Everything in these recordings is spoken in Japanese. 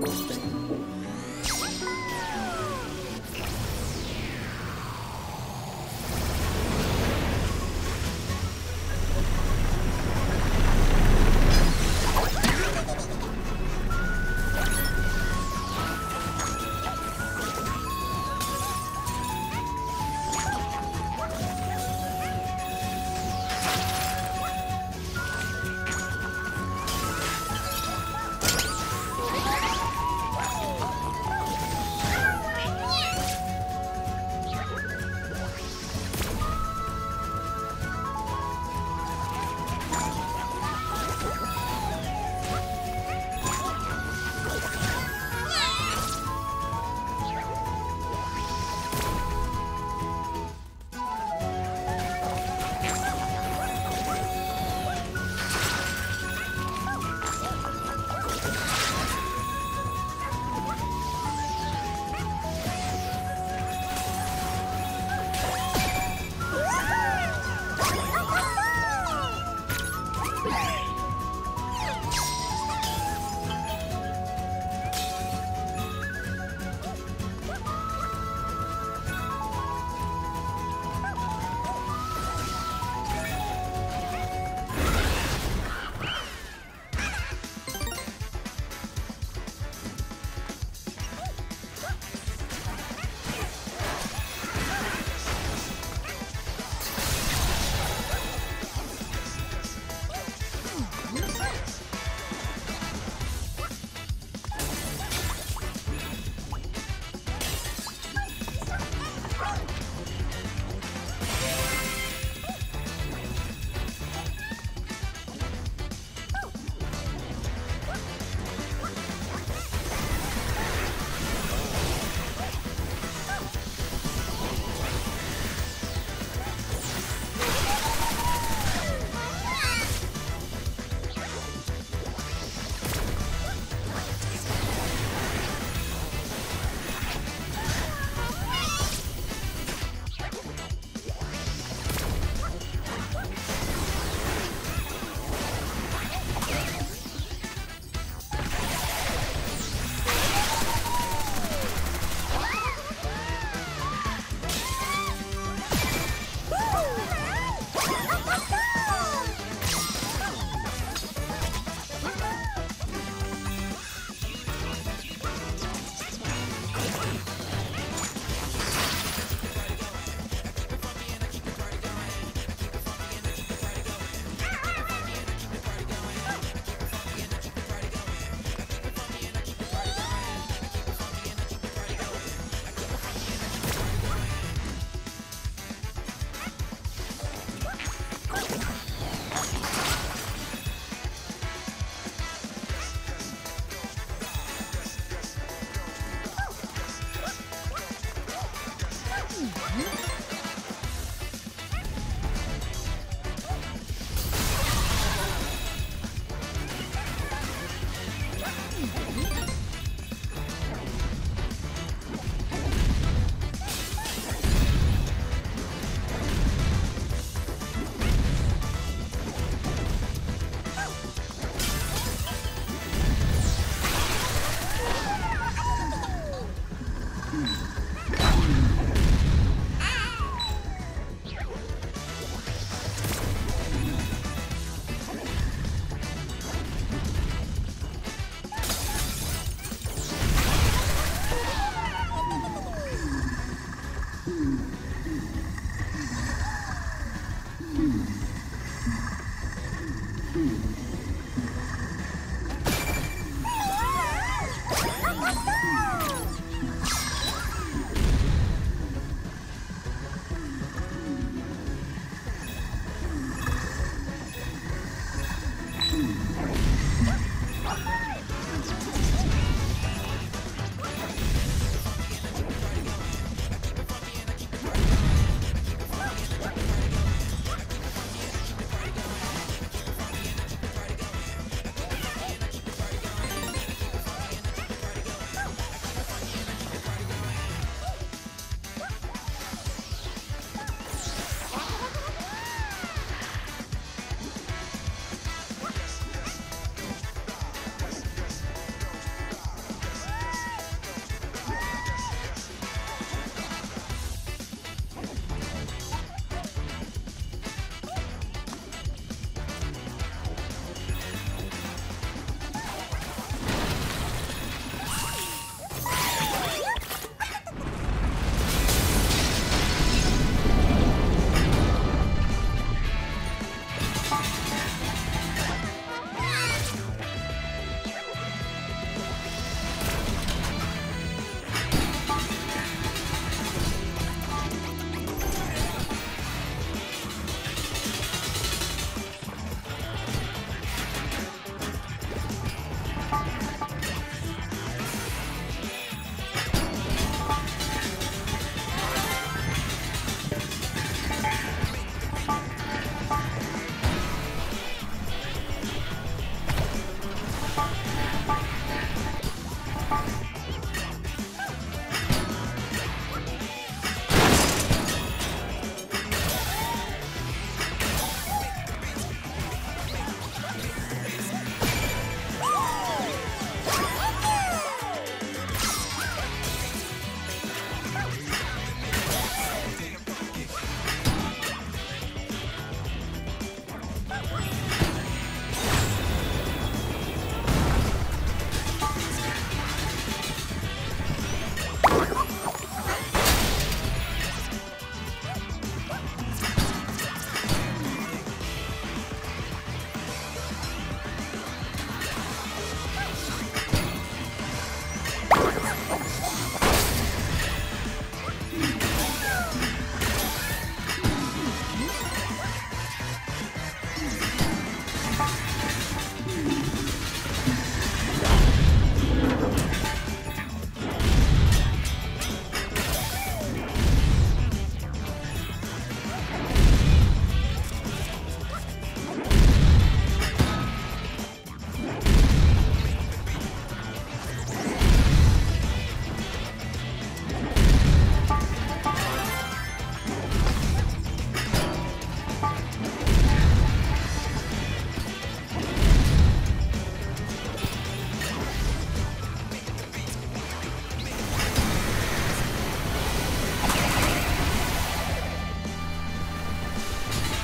うん。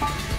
네.